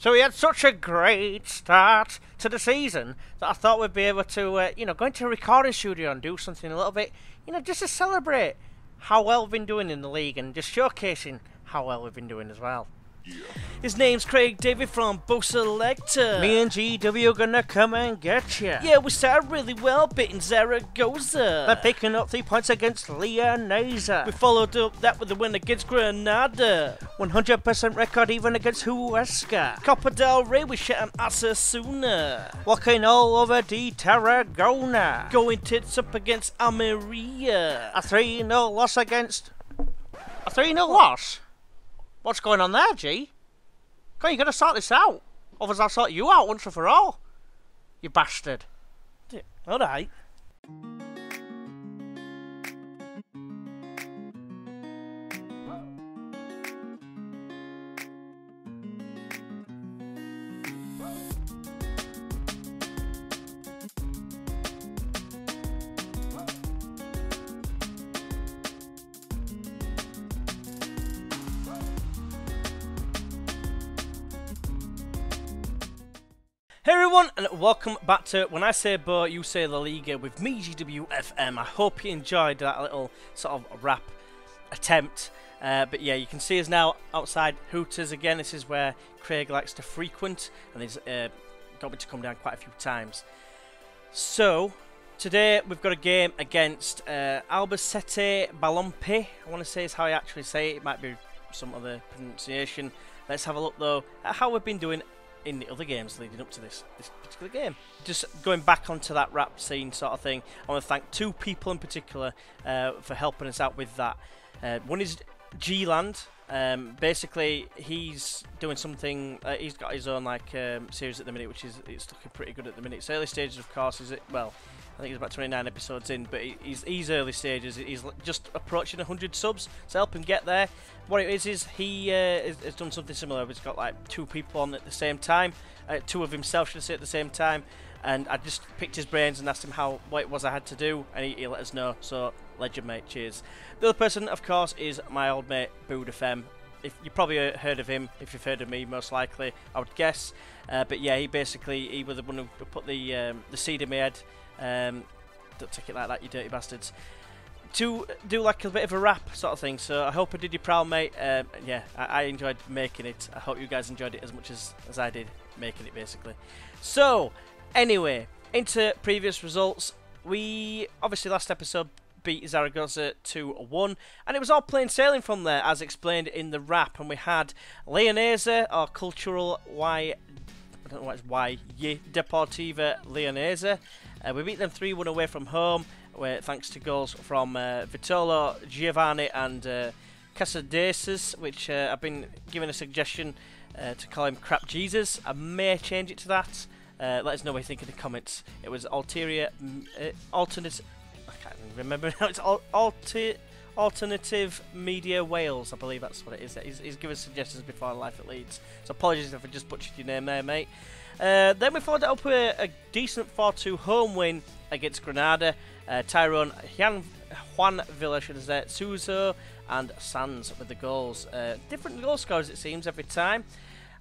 So we had such a great start to the season that I thought we'd be able to, uh, you know, go into a recording studio and do something a little bit, you know, just to celebrate how well we've been doing in the league and just showcasing how well we've been doing as well. His name's Craig David from Bo Selecta. Me and GW are gonna come and get you. Yeah, we started really well, beating Zaragoza. They're picking up three points against Leonesa. We followed up that with a win against Granada. 100% record even against Huesca. Copa del Rey, we shot an Osasuna. Walking all over the Tarragona. Going tits up against Almeria. A 3 0 loss against. A 3 0 loss? What's going on there, G? Come you gotta sort this out. Otherwise, I'll sort you out once and for all. You bastard. Alright. Hey everyone, and welcome back to When I Say Bo, You Say La Liga with me, GWFM. I hope you enjoyed that little sort of rap attempt. Uh, but yeah, you can see us now outside Hooters again. This is where Craig likes to frequent, and he's uh, got me to come down quite a few times. So, today we've got a game against uh, Albacete Balompi. I want to say is how I actually say it. It might be some other pronunciation. Let's have a look though at how we've been doing in the other games leading up to this this particular game. Just going back onto that rap scene sort of thing, I want to thank two people in particular uh, for helping us out with that. Uh, one is G-Land. Um, basically, he's doing something. Uh, he's got his own like um, series at the minute, which is it's looking pretty good at the minute. It's early stages, of course. Is it? Well, I think he's about 29 episodes in, but he's, he's early stages. He's just approaching 100 subs, so help him get there. What it is is he uh, has done something similar. He's got like two people on at the same time, uh, two of himself should I say at the same time, and I just picked his brains and asked him how what it was I had to do, and he, he let us know. So legend, mate. Cheers. The other person, of course, is my old mate Bood FM. If you probably heard of him, if you've heard of me, most likely, I would guess. Uh, but yeah, he basically he was the one who put the um, the seed in my head. Um, don't take it like that, you dirty bastards. To do like a bit of a rap sort of thing. So I hope I did you proud, mate. Um, yeah, I, I, enjoyed making it. I hope you guys enjoyed it as much as, as I did making it, basically. So, anyway, into previous results. We obviously last episode beat Zaragoza 2-1 and it was all plain sailing from there as explained in the wrap. and we had Leonesa our Cultural Y I don't know what it's Y Y Deportiva Leonesa. Uh, we beat them 3-1 away from home where thanks to goals from uh, Vitolo, Giovanni and uh, Casadesus which uh, I've been given a suggestion uh, to call him Crap Jesus. I may change it to that. Uh, let us know what you think in the comments. It was ulterior uh, alternate remember now. It's alter, Alternative Media Wales, I believe that's what it is. He's, he's given suggestions before Life at Leeds. So apologies if I just butchered your name there, mate. Uh, then we followed it up with a, a decent 4-2 home win against Granada. Uh, Tyrone Juan, Juan Villa, should I say, Suso and Sanz with the goals. Uh, different goal scores, it seems, every time.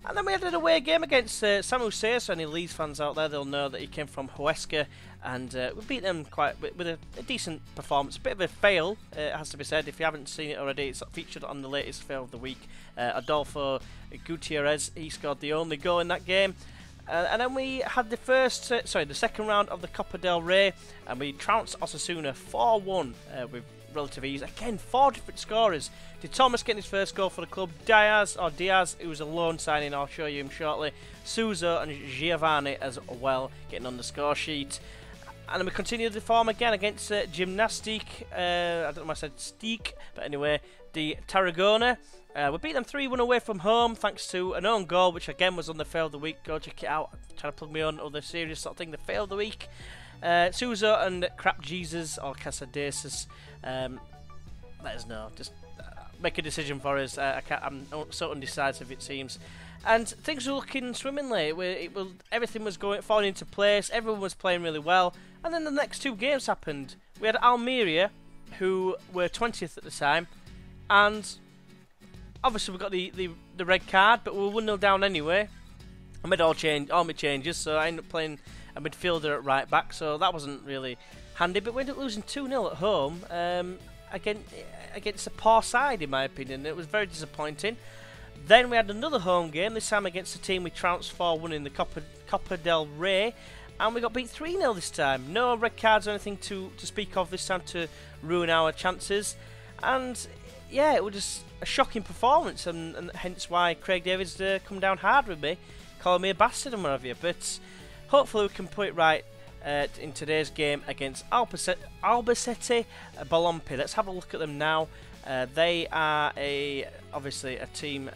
And then we had an away game against uh, Samu Saiz, any Leeds fans out there, they'll know that he came from Huesca, and uh, we beat them quite with, with a, a, decent performance. A bit of a fail, uh, it has to be said. If you haven't seen it already, it's featured on the latest fail of the week. Uh, Adolfo Gutierrez, he scored the only goal in that game. Uh, and then we had the first, uh, sorry, the second round of the Copa del Rey, and we trounced Osasuna 4-1 uh, with relative ease. Again, four different scorers. Did Thomas get his first goal for the club? Diaz, or Diaz, who was a loan signing, I'll show you him shortly. Suso and Giovanni as well, getting on the score sheet. And we continue the form again against uh, Gymnastic, uh, I don't know if I said Steak, but anyway, the Tarragona. Uh, we beat them 3-1 away from home thanks to an own goal, which again was on the fail of the week. Go check it out. I'm trying to plug me on other serious sort of thing, the fail of the week. Uh, Suso and Crap Jesus or Casadesus, um, let us know. Just uh, make a decision for us. Uh, I am so undecisive it seems. And things were looking swimmingly. It, everything was going falling into place. Everyone was playing really well. And then the next two games happened. We had Almeria, who were 20th at the time, and obviously we got the, the, the red card, but we were 1 0 down anyway. I made all change all my changes, so I ended up playing a midfielder at right back, so that wasn't really handy. But we ended up losing 2 0 at home um, against, against a poor side, in my opinion. It was very disappointing. Then we had another home game, this time against a team we trounced for winning the Copa, Copa del Rey, and we got beat 3 0 this time. No red cards or anything to, to speak of this time to ruin our chances. And yeah, it was just a shocking performance, and, and hence why Craig David's uh, come down hard with me, calling me a bastard and whatever. But hopefully we can put it right uh, in today's game against Albacete, Albacete Balompi. Let's have a look at them now. Uh, they are a obviously a team.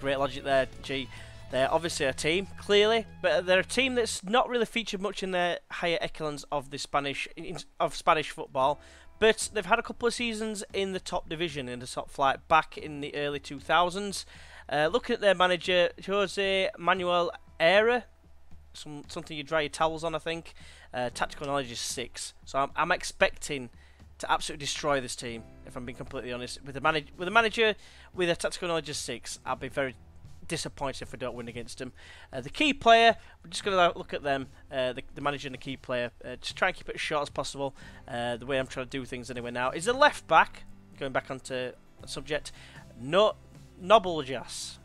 Great logic there, G. They're obviously a team, clearly, but they're a team that's not really featured much in the higher echelons of the Spanish of Spanish football. But they've had a couple of seasons in the top division, in the top flight, back in the early 2000s. Uh, looking at their manager, Jose Manuel Aira, some something you dry your towels on, I think. Uh, tactical knowledge is six, so I'm, I'm, expecting to absolutely destroy this team. If I'm being completely honest, with a manage with a manager with a tactical knowledge of six, I'll be very disappointed if we don't win against them. Uh, the key player, we're just going to look at them, uh, the, the, manager and the key player. Uh, just try and keep it as short as possible. Uh, the way I'm trying to do things anyway now is the left back. Going back onto subject, no Noblejas.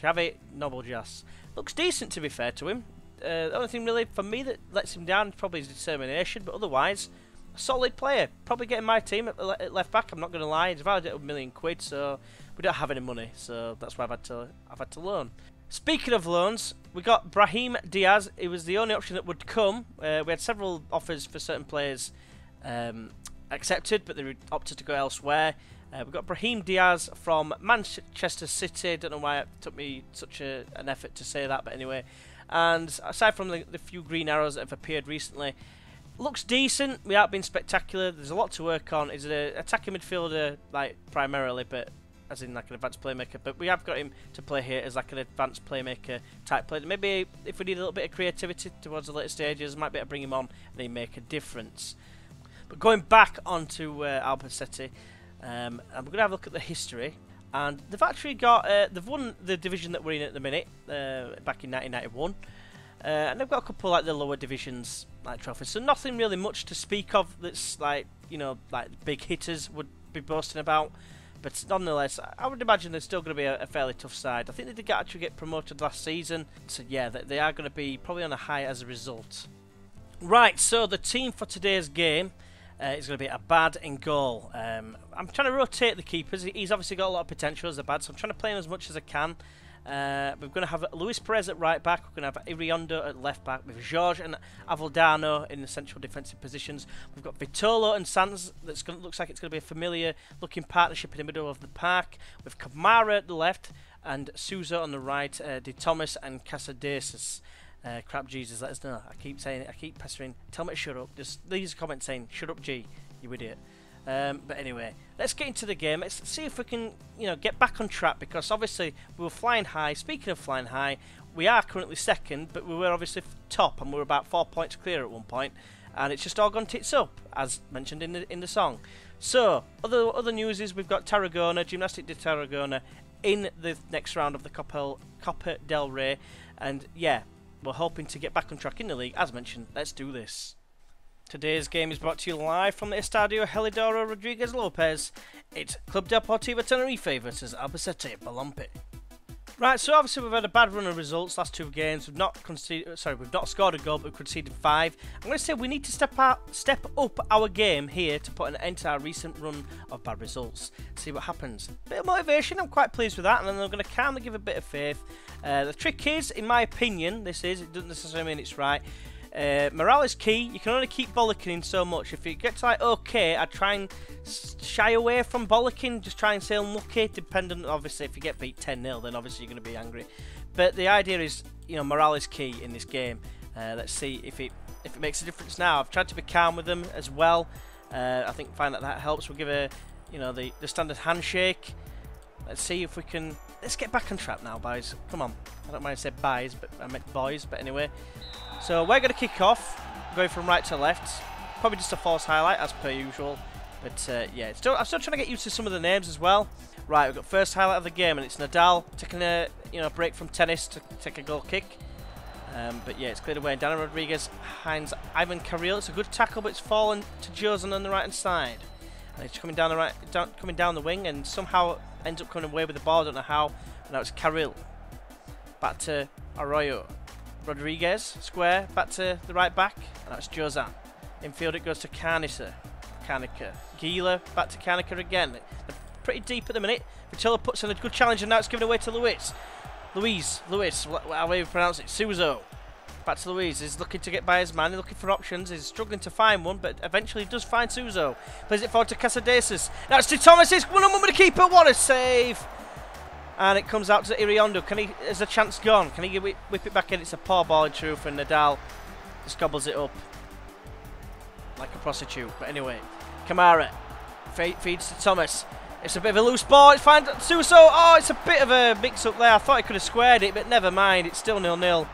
Xavi Noblejas looks decent to be fair to him. Uh, the only thing really for me that lets him down is probably his determination, but otherwise, a solid player. Probably getting my team at, at left back. I'm not going to lie. He's valued at a million quid, so we don't have any money, so that's why I've had to I've had to loan. Speaking of loans, we got Brahim Diaz. It was the only option that would come. Uh, we had several offers for certain players um, accepted, but they opted to go elsewhere. Uh, we've got Brahim Diaz from Manchester City. Don't know why it took me such a, an effort to say that, but anyway. And aside from the, the, few green arrows that have appeared recently, looks decent. We haven't been spectacular. There's a lot to work on. He's an attacking midfielder, like primarily, but as in like an advanced playmaker. But we have got him to play here as like an advanced playmaker type player. Maybe if we need a little bit of creativity towards the later stages, might be able to bring him on and he make a difference. But going back onto uh, Albacete, um, I'm going to have a look at the history. And they've actually got, uh, they've won the division that we're in at the minute, uh, back in 1991. Uh, and they've got a couple like the lower divisions like trophies. So nothing really much to speak of that's like, you know, like big hitters would be boasting about. But nonetheless, I would imagine they're still going to be a, a, fairly tough side. I think they did actually get promoted last season. So yeah, they, they are going to be probably on a high as a result. Right, so the team for today's game uh, is going to be Abad in goal. Um, I'm trying to rotate the keepers. He's obviously got a lot of potential as Abad, so I'm trying to play him as much as I can. Uh, we're going to have Luis Perez at right back. We're going to have Iriondo at left back with George and Avaldano in the central defensive positions. We've got Vitolo and Sanz. To, looks like it's going to be a familiar looking partnership in the middle of the park with Kamara at the left and Suso on the right. Uh, De Thomas and Casadesus. Uh, crap Jesus, let us know. I keep saying it. I keep pestering. Tell me to shut up. Just leave a comment saying, "Shut up, G, you idiot." Um, but anyway, let's get into the game. Let's see if we can, you know, get back on track because obviously we were flying high. Speaking of flying high, we are currently second, but we were obviously top and we were about four points clear at one point, and it's just all gone tits up, as mentioned in the in the song. So, other other news is we've got Tarragona, Gymnastic de Tarragona, in the next round of the Copa, Copa del Rey, and yeah, we're hoping to get back on track in the league. As mentioned, let's do this. Today's game is brought to you live from the Estadio Heliodoro Rodriguez Lopez. It's Club Deportivo Tenerife versus Albacete Balompi. Right, so obviously we've had a bad run of results last two games. We've not conceded, sorry, we've not scored a goal, but we've conceded five. I'm going to say we need to step out, step up our game here to put an end to our recent run of bad results. See what happens. Bit of motivation. I'm quite pleased with that, and then I'm going to calmly give a bit of faith. Uh, the trick is, in my opinion, this is it doesn't necessarily mean it's right. Uh, morale is key. You can only keep bollocking in so much. If it gets like okay, I try and shy away from bollocking. Just try and say unlucky. Dependent, obviously, if you get beat 10 0, then obviously you're going to be angry. But the idea is, you know, morale is key in this game. Uh, let's see if it if it makes a difference now. I've tried to be calm with them as well. Uh, I think find that that helps. We'll give a, you know, the the standard handshake. Let's see if we can. Let's get back on track now, boys. Come on. I don't mind saying boys, but I meant boys. But anyway, so we're going to kick off, going from right to left. Probably just a false highlight, as per usual. But uh, yeah, still, I'm still trying to get used to some of the names as well. Right, we've got first highlight of the game, and it's Nadal taking a you know break from tennis to take a goal kick. Um, but yeah, it's cleared away. Daniel Rodriguez finds Ivan Carril. It's a good tackle, but it's fallen to Josan on the right hand side. And it's coming down the right, down, coming down the wing, and somehow ends up coming away with the ball. I don't know how. And Now it's Carril. Back to Arroyo. Rodriguez, square, back to the right back. And that's Josan. Infield it goes to Carnicer. Kanika. Gila, back to Kanika again. They're pretty deep at the minute. Vitolo puts in a good challenge and now it's given away to Luis. Luis, Luis, however you pronounce it, Suso. Back to Luis, he's looking to get by his man, he's looking for options, he's struggling to find one, but eventually he does find Suso. Plays it forward to Casadesus. Now it's to Thomas, he's one on one with the keeper, what a save! And it comes out to Iriondo, can he, is the chance gone? Can he whip, it back in? It's a poor ball in truth, and Nadal just gobbles it up like a prostitute. But anyway, Kamara feeds to Thomas. It's a bit of a loose ball. It's fine. Suso. Oh, it's a bit of a mix-up there. I thought he could have squared it, but never mind. It's still nil-nil.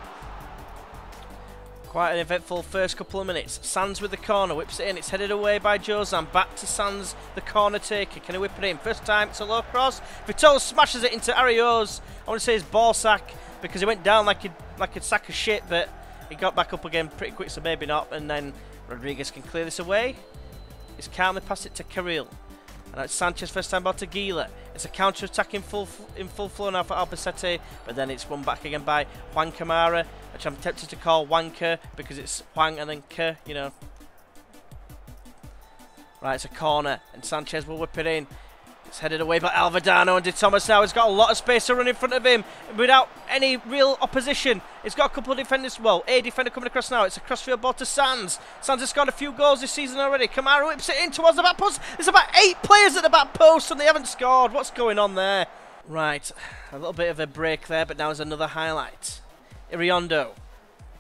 Quite an eventful first couple of minutes. Sanz with the corner, whips it in. It's headed away by Josan. Back to Sanz, the corner taker. Can he whip it in? First time, it's a low cross. Vitolo smashes it into Arios. I want to say his ball sack because he went down like a, like a sack of shit, but he got back up again pretty quick, so maybe not. And then Rodriguez can clear this away. He's calmly passed it to Carril. And it's Sanchez first time ball to Gila. It's a counter attack in full in full flow now for Albacete, but then it's won back again by Juan Kamara, which I'm tempted to call Wanker because it's Juan and then K, you know. Right, it's a corner, and Sanchez will whip it in. It's headed away by Alvadano and De Thomas now has got a lot of space to run in front of him without any real opposition. He's got a couple of defenders. Well, a defender coming across now. It's a crossfield ball to Sanz. Sanz has scored a few goals this season already. Kamara whips it in towards the back post. There's about eight players at the back post and they haven't scored. What's going on there? Right, a little bit of a break there, but now there's another highlight. Iriondo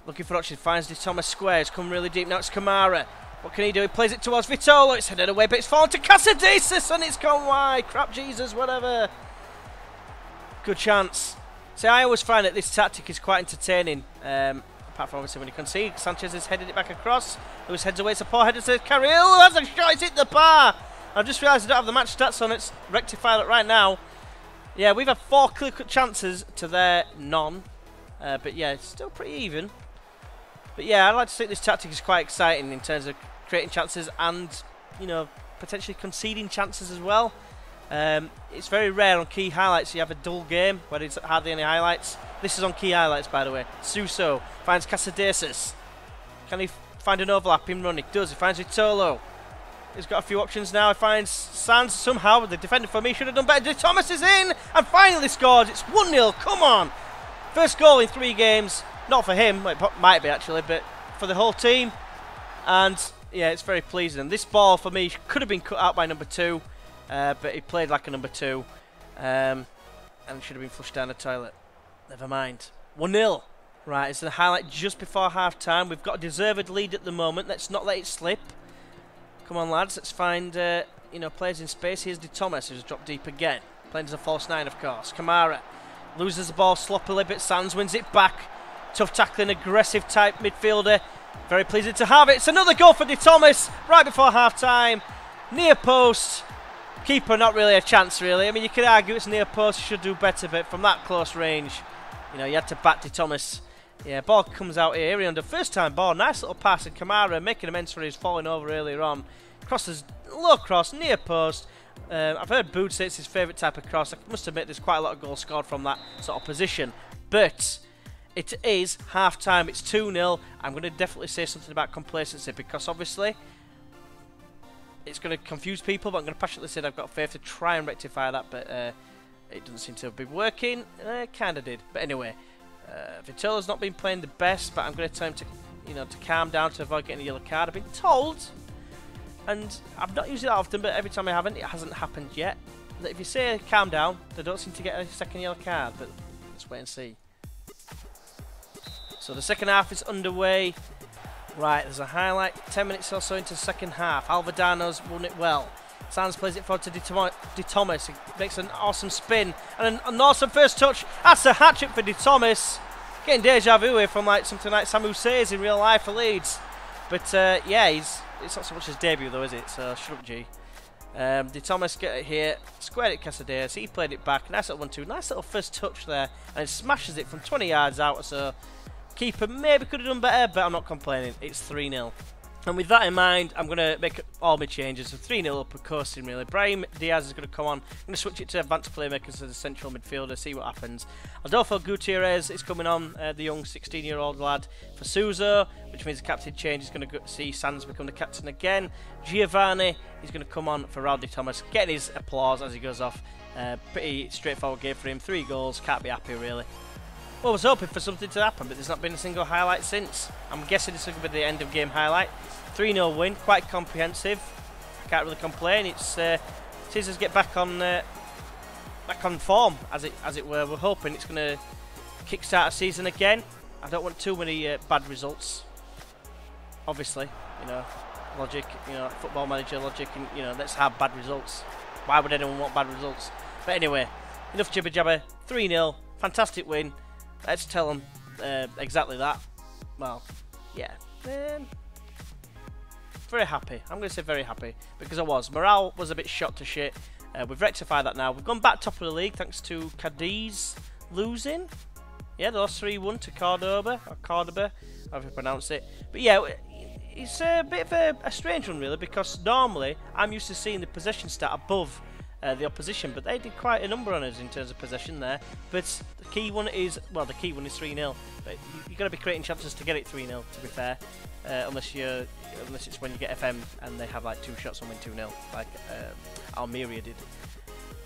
looking for options, finds De Thomas square. It's come really deep. Now it's Kamara. What can he do? He plays it towards Vitolo. It's headed away, but it's fallen to Casadesus and it's gone wide. Crap Jesus, whatever. Good chance. See, I always find that this tactic is quite entertaining. Um, apart from obviously when you concede. Sanchez has headed it back across. Lewis heads away. It's a poor header to Carril. That's a shot. It's hit the bar. I've just realised I don't have the match stats on. It's rectify that right now. Yeah, we've had four clear cut chances to their none. Uh, but yeah, it's still pretty even. But yeah, I'd like to think this tactic is quite exciting in terms of creating chances and, you know, potentially conceding chances as well. Um, it's very rare on key highlights you have a dull game where there's hardly any highlights. This is on key highlights, by the way. Suso finds Casadesus. Can he find an overlap in running? Does. He finds Vitolo. He's got a few options now. He finds Sanz somehow. The defender for me should have done better. Thomas is in and finally scores. It's 1-0. Come on. First goal in three games. Not for him. It might be, actually, but for the whole team. And yeah, it's very pleasing. And this ball for me could have been cut out by number two, uh, but he played like a number two, um, and should have been flushed down the toilet. Never mind. 1 0. Right, it's the highlight just before half time. We've got a deserved lead at the moment. Let's not let it slip. Come on, lads. Let's find uh, you know players in space. Here's De Thomas, who's dropped deep again. Playing as a false nine, of course. Kamara loses the ball sloppily, but Sanz wins it back. Tough tackling, aggressive type midfielder. Very pleasing to have it. It's another goal for De Thomas right before half time. Near post. Keeper not really a chance really. I mean you could argue it's near post, should do better, but from that close range, you know, you had to bat De Thomas. Yeah, ball comes out here. under first time ball. Nice little pass and Kamara making amends for his falling over earlier on. Crosses low cross, near post. Um, I've heard Bood say it's his favourite type of cross. I must admit there's quite a lot of goals scored from that sort of position. But it is half time, it's 2 0. I'm going to definitely say something about complacency because obviously it's going to confuse people, but I'm going to passionately say I've got faith to try and rectify that, but uh, it doesn't seem to be working. Uh, kind of did, but anyway, uh, Vitolo's not been playing the best, but I'm going to tell him to, you know, to calm down to avoid getting a yellow card. I've been told, and I've not used it that often, but every time I haven't, it hasn't happened yet. If you say calm down, they don't seem to get a second yellow card, but let's wait and see. So the second half is underway. Right, there's a highlight 10 minutes or so into the second half. Alvadano's won it well. Sanz plays it forward to De, Thomas. He makes an awesome spin and an, an awesome first touch. That's a hat trick for De Thomas. Getting deja vu here from like something like Samu Saiz in real life for Leeds. But uh, yeah, he's it's not so much his debut though, is it? So shut up, G. Um, Thomas get it here, squared it Casadesus, he played it back, nice little 1-2, nice little first touch there, and smashes it from 20 yards out so. Keeper maybe could have done better, but I'm not complaining, it's 3-0. And with that in mind, I'm going to make all my changes. So 3 0 up and coasting, really. Brahim Diaz is going to come on. I'm going to switch it to advanced playmakers as a central midfielder, see what happens. Adolfo Gutierrez is coming on, uh, the young 16 year old lad for Suso, which means the captain change is going to see Sanz become the captain again. Giovanni is going to come on for Rowdy Thomas, getting his applause as he goes off. Uh, pretty straightforward game for him. Three goals, can't be happy really. Well, I was hoping for something to happen, but there's not been a single highlight since. I'm guessing this is going to be the end of game highlight. 3 0 win, quite comprehensive. I Can't really complain. It's uh, Scissors get back on uh, back on form, as it as it were. We're hoping it's going to kickstart a season again. I don't want too many uh, bad results. Obviously, you know, logic, you know, football manager logic, and you know, let's have bad results. Why would anyone want bad results? But anyway, enough jibber jabber. 3 0, fantastic win. Let's tell them uh, exactly that. Well, yeah. Um, very happy. I'm going to say very happy because I was. Morale was a bit shot to shit. Uh, we've rectified that now. We've gone back top of the league thanks to Cadiz losing. Yeah, they lost 3 1 to Cordoba, or Cordoba, however you pronounce it. But yeah, it's a bit of a, a strange one, really, because normally I'm used to seeing the possession stat above uh, the opposition, but they did quite a number on us in terms of possession there. But the key one is, well, the key one is 3 0. But you, have got to be creating chances to get it 3 0, to be fair, uh, unless you're unless it's when you get FM and they have like two shots and win 2 0, like uh, Almeria did.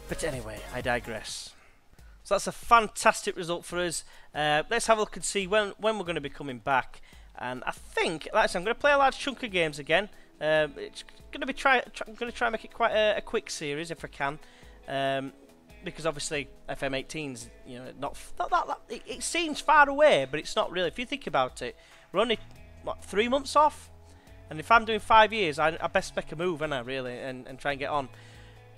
But anyway, I digress. So that's a fantastic result for us. Uh, let's have a look and see when when we're going to be coming back. And I think, like I said, I'm going to play a large chunk of games again. Um, it's going to be try, try. I'm going to try and make it quite a, a quick series if I can, um, because obviously FM18's you know not not that, that it, it, seems far away, but it's not really. If you think about it, we're only what three months off and if I'm doing five years, I, I best make a move, and I really, and, and try and get on.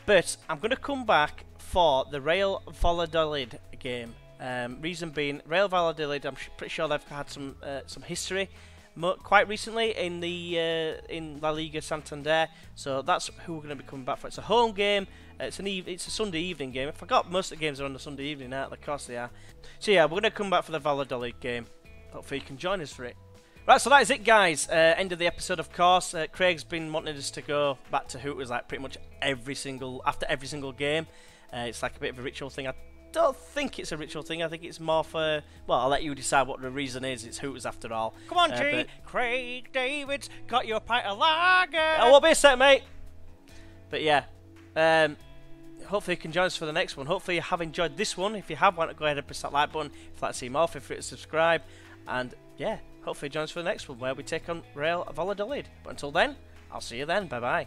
But I'm going to come back for the Real Valladolid game. Um, reason being, Real Valladolid, I'm pretty sure they've had some uh, some history quite recently in the uh, in La Liga Santander. So that's who we're going to be coming back for. It's a home game. it's an it's a Sunday evening game. I forgot most of the games are on the Sunday evening now. Of course they are. So yeah, we're going to come back for the Valladolid game. Hopefully you can join us for it. Right, so that is it, guys. Uh, end of the episode, of course. Uh, Craig's been wanting us to go back to who it was like pretty much every single after every single game. Uh, it's like a bit of a ritual thing. I don't think it's a ritual thing. I think it's more for well, I'll let you decide what the reason is. It's Hooters after all. Come on, uh, G. Craig David's got your pint of lager. I won't be a set, mate. But yeah, um, hopefully you can join us for the next one. Hopefully you have enjoyed this one. If you have, why not go ahead and press that like button. If you'd like to see more, feel free to subscribe. And yeah, hopefully join us for the next one where we take on Real Valladolid. But until then, I'll see you then. Bye bye.